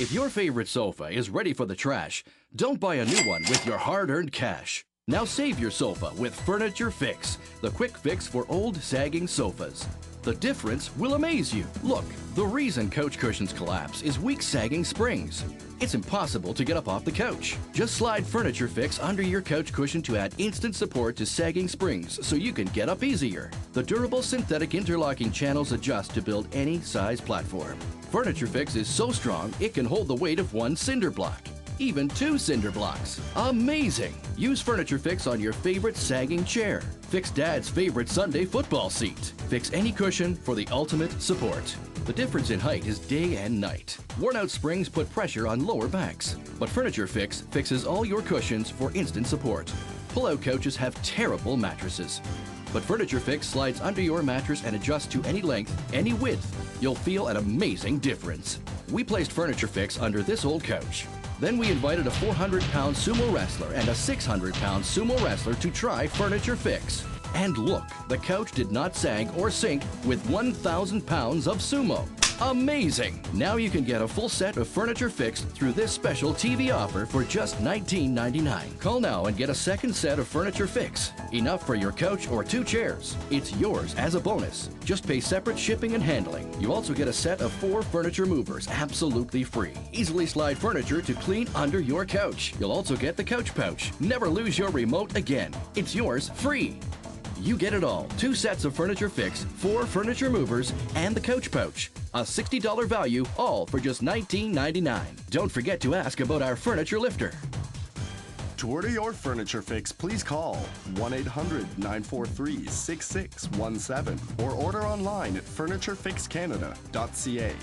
If your favorite sofa is ready for the trash, don't buy a new one with your hard earned cash. Now save your sofa with Furniture Fix, the quick fix for old sagging sofas. The difference will amaze you. Look, the reason couch cushions collapse is weak sagging springs. It's impossible to get up off the couch. Just slide Furniture Fix under your couch cushion to add instant support to sagging springs so you can get up easier. The durable synthetic interlocking channels adjust to build any size platform. Furniture Fix is so strong it can hold the weight of one cinder block even two cinder blocks. Amazing! Use Furniture Fix on your favorite sagging chair. Fix Dad's favorite Sunday football seat. Fix any cushion for the ultimate support. The difference in height is day and night. Worn out springs put pressure on lower backs, but Furniture Fix fixes all your cushions for instant support. Pull-out couches have terrible mattresses. But Furniture Fix slides under your mattress and adjusts to any length, any width. You'll feel an amazing difference. We placed Furniture Fix under this old couch. Then we invited a 400 pound sumo wrestler and a 600 pound sumo wrestler to try Furniture Fix. And look, the couch did not sag or sink with 1,000 pounds of sumo. Amazing! Now you can get a full set of Furniture Fix through this special TV offer for just $19.99. Call now and get a second set of Furniture Fix. Enough for your couch or two chairs. It's yours as a bonus. Just pay separate shipping and handling. You also get a set of four furniture movers absolutely free. Easily slide furniture to clean under your couch. You'll also get the couch pouch. Never lose your remote again. It's yours free. You get it all. Two sets of Furniture Fix, four furniture movers, and the couch pouch. A $60 value, all for just $19.99. Don't forget to ask about our furniture lifter. To order your furniture fix, please call 1 800 943 6617 or order online at FurnitureFixCanada.ca.